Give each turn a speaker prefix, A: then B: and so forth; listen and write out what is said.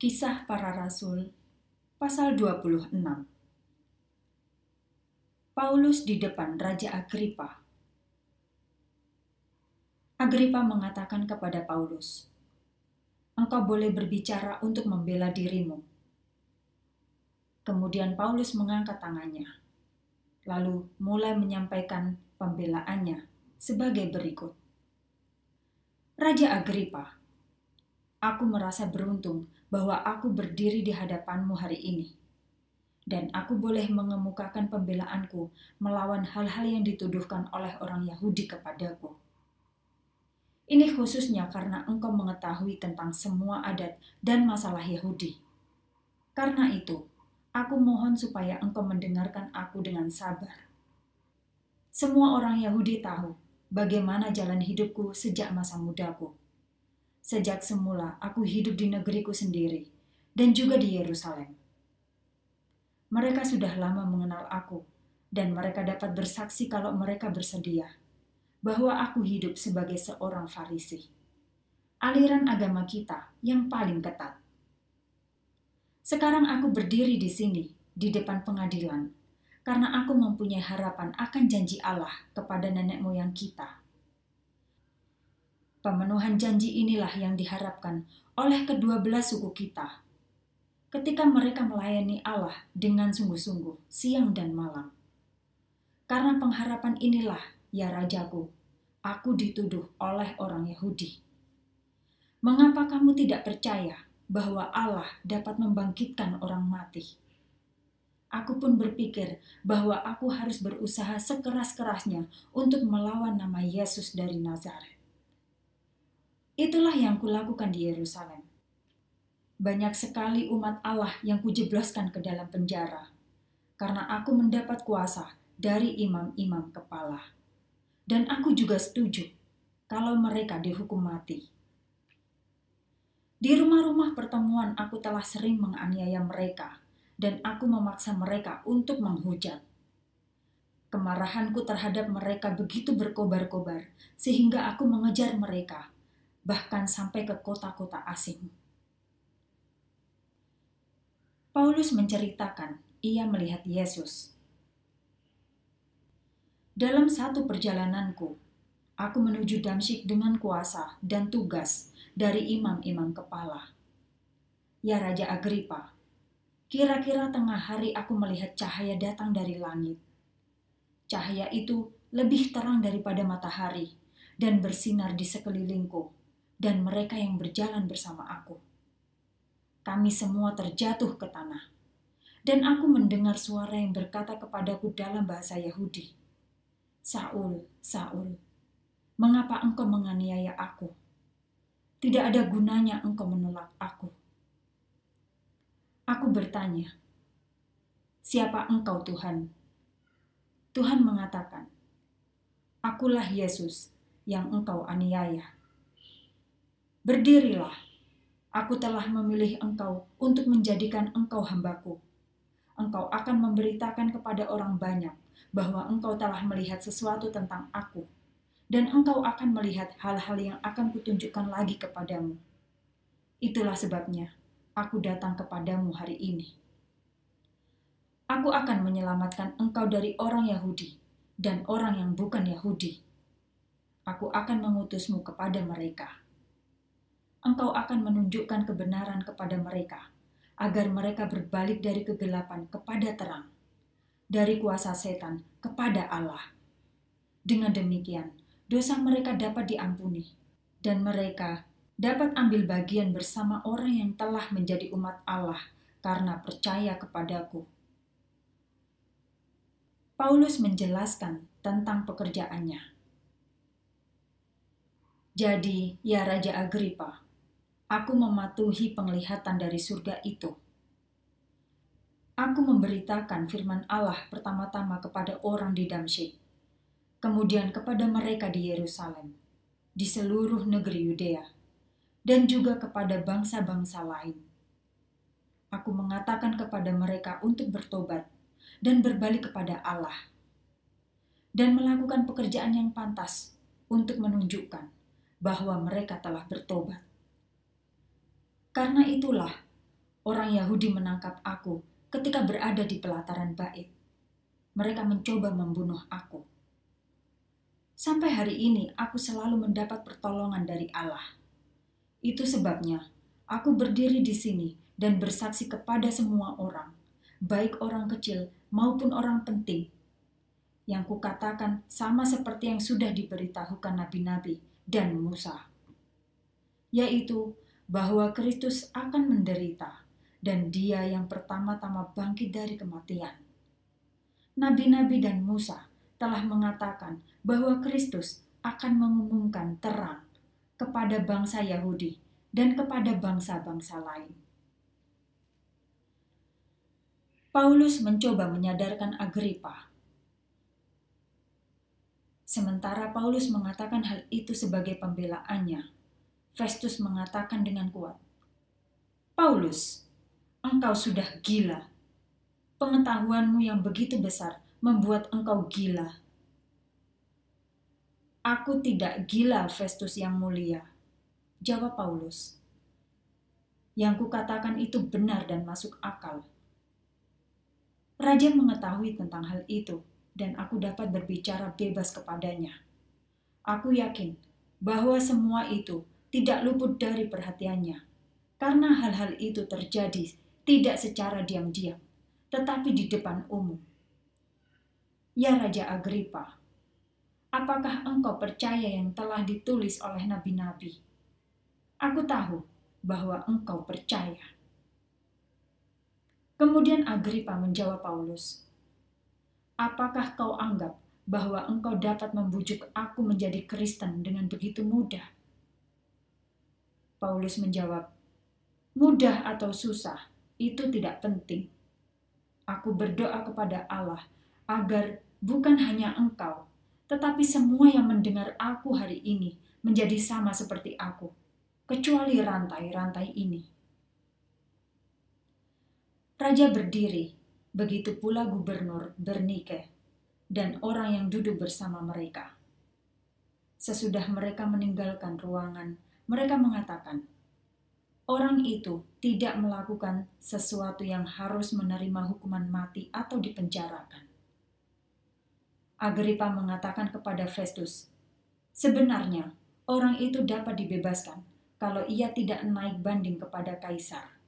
A: Kisah Para Rasul pasal 26 Paulus di depan Raja Agripa Agripa mengatakan kepada Paulus, Engkau boleh berbicara untuk membela dirimu. Kemudian Paulus mengangkat tangannya, lalu mulai menyampaikan pembelaannya sebagai berikut. Raja Agripa, aku merasa beruntung bahwa aku berdiri di hadapanmu hari ini. Dan aku boleh mengemukakan pembelaanku melawan hal-hal yang dituduhkan oleh orang Yahudi kepadaku. Ini khususnya karena engkau mengetahui tentang semua adat dan masalah Yahudi. Karena itu, aku mohon supaya engkau mendengarkan aku dengan sabar. Semua orang Yahudi tahu bagaimana jalan hidupku sejak masa mudaku. Sejak semula aku hidup di negeriku sendiri dan juga di Yerusalem. Mereka sudah lama mengenal aku, dan mereka dapat bersaksi kalau mereka bersedia bahwa aku hidup sebagai seorang Farisi, aliran agama kita yang paling ketat. Sekarang aku berdiri di sini, di depan pengadilan, karena aku mempunyai harapan akan janji Allah kepada nenek moyang kita. Pemenuhan janji inilah yang diharapkan oleh kedua belas suku kita ketika mereka melayani Allah dengan sungguh-sungguh siang dan malam. Karena pengharapan inilah, ya Rajaku, aku dituduh oleh orang Yahudi. Mengapa kamu tidak percaya bahwa Allah dapat membangkitkan orang mati? Aku pun berpikir bahwa aku harus berusaha sekeras-kerasnya untuk melawan nama Yesus dari Nazaret. Itulah yang kulakukan di Yerusalem. Banyak sekali umat Allah yang kujebloskan ke dalam penjara, karena aku mendapat kuasa dari imam-imam kepala. Dan aku juga setuju kalau mereka dihukum mati. Di rumah-rumah pertemuan aku telah sering menganiaya mereka dan aku memaksa mereka untuk menghujat. Kemarahanku terhadap mereka begitu berkobar-kobar, sehingga aku mengejar mereka, bahkan sampai ke kota-kota asing. Paulus menceritakan ia melihat Yesus. Dalam satu perjalananku, aku menuju Damsyik dengan kuasa dan tugas dari imam-imam kepala. Ya Raja Agripa, Kira-kira tengah hari aku melihat cahaya datang dari langit. Cahaya itu lebih terang daripada matahari dan bersinar di sekelilingku dan mereka yang berjalan bersama aku. Kami semua terjatuh ke tanah. Dan aku mendengar suara yang berkata kepadaku dalam bahasa Yahudi, Saul, Saul, mengapa engkau menganiaya aku? Tidak ada gunanya engkau menolak aku Aku bertanya, "Siapa engkau, Tuhan?" Tuhan mengatakan, "Akulah Yesus yang engkau aniaya. Berdirilah, aku telah memilih engkau untuk menjadikan engkau hambaku. Engkau akan memberitakan kepada orang banyak bahwa engkau telah melihat sesuatu tentang aku, dan engkau akan melihat hal-hal yang akan kutunjukkan lagi kepadamu. Itulah sebabnya aku datang kepadamu hari ini. Aku akan menyelamatkan engkau dari orang Yahudi dan orang yang bukan Yahudi. Aku akan mengutusmu kepada mereka. Engkau akan menunjukkan kebenaran kepada mereka, agar mereka berbalik dari kegelapan kepada terang, dari kuasa setan kepada Allah. Dengan demikian, dosa mereka dapat diampuni, dan mereka dapat ambil bagian bersama orang yang telah menjadi umat Allah karena percaya kepadaku. Paulus menjelaskan tentang pekerjaannya. Jadi, ya Raja Agripa, aku mematuhi penglihatan dari surga itu. Aku memberitakan firman Allah pertama-tama kepada orang di Damsyik, kemudian kepada mereka di Yerusalem, di seluruh negeri Yudea, dan juga kepada bangsa-bangsa lain. Aku mengatakan kepada mereka untuk bertobat dan berbalik kepada Allah, dan melakukan pekerjaan yang pantas untuk menunjukkan bahwa mereka telah bertobat. Karena itulah orang Yahudi menangkap aku ketika berada di pelataran bait. Mereka mencoba membunuh aku. Sampai hari ini, aku selalu mendapat pertolongan dari Allah. Itu sebabnya aku berdiri di sini dan bersaksi kepada semua orang, baik orang kecil maupun orang penting. Yang kukatakan sama seperti yang sudah diberitahukan nabi-nabi dan Musa, yaitu bahwa Kristus akan menderita dan Dia yang pertama-tama bangkit dari kematian. Nabi-nabi dan Musa telah mengatakan bahwa Kristus akan mengumumkan terang kepada bangsa Yahudi dan kepada bangsa-bangsa lain. Paulus mencoba menyadarkan Agripa. Sementara Paulus mengatakan hal itu sebagai pembelaannya, Festus mengatakan dengan kuat, "Paulus, engkau sudah gila. Pengetahuanmu yang begitu besar membuat engkau gila." Aku tidak gila, Festus yang mulia. Jawab Paulus. Yang kukatakan itu benar dan masuk akal. Raja mengetahui tentang hal itu, dan aku dapat berbicara bebas kepadanya. Aku yakin bahwa semua itu tidak luput dari perhatiannya, karena hal-hal itu terjadi tidak secara diam-diam, tetapi di depan umum. Ya Raja Agripa, apakah engkau percaya yang telah ditulis oleh nabi-nabi? Aku tahu bahwa engkau percaya. Kemudian Agripa menjawab Paulus, Apakah kau anggap bahwa engkau dapat membujuk aku menjadi Kristen dengan begitu mudah? Paulus menjawab, Mudah atau susah, itu tidak penting. Aku berdoa kepada Allah agar bukan hanya engkau, tetapi semua yang mendengar aku hari ini menjadi sama seperti aku, kecuali rantai-rantai ini. Raja berdiri, begitu pula gubernur Bernike dan orang yang duduk bersama mereka. Sesudah mereka meninggalkan ruangan, mereka mengatakan, "Orang itu tidak melakukan sesuatu yang harus menerima hukuman mati atau dipenjarakan." Agripa mengatakan kepada Festus, "Sebenarnya orang itu dapat dibebaskan kalau ia tidak naik banding kepada kaisar."